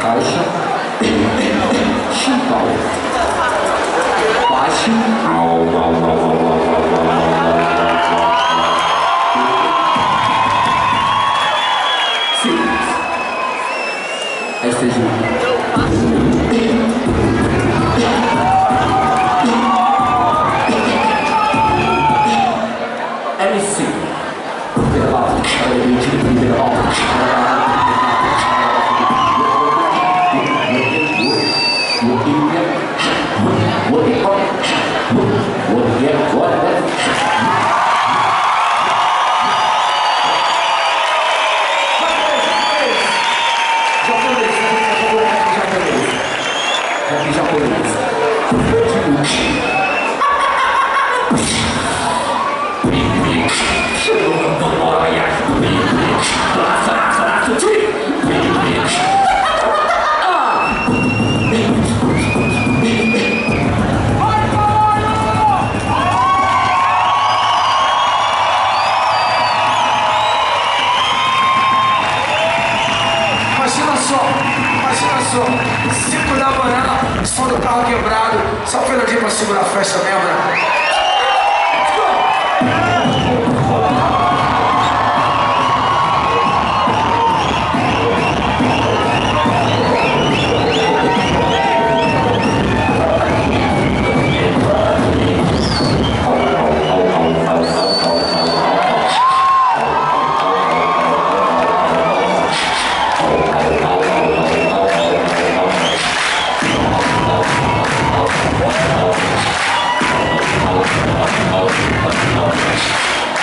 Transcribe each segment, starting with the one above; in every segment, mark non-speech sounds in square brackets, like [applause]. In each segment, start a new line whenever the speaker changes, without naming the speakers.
Caixa. Chimbal. Baixe. Au, au, [laughs] 我得靠你，我我得别我得我得。Thank you.
Só, cinco da manhã, som do carro quebrado, só o Fernandinho pra segurar a festa mesmo, né?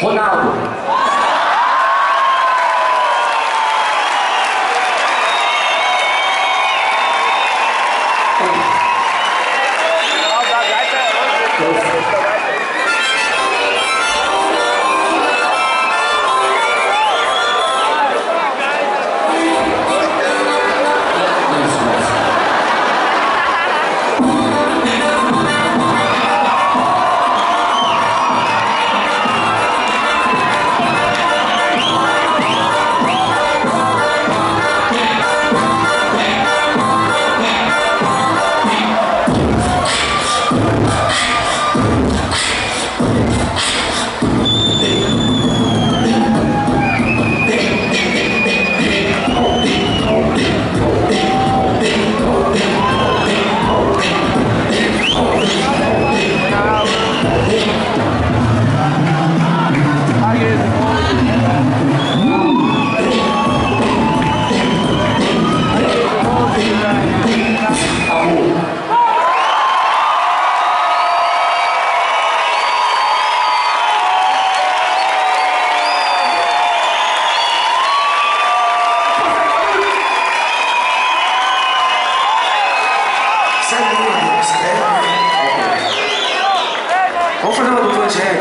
Ronaldo.
제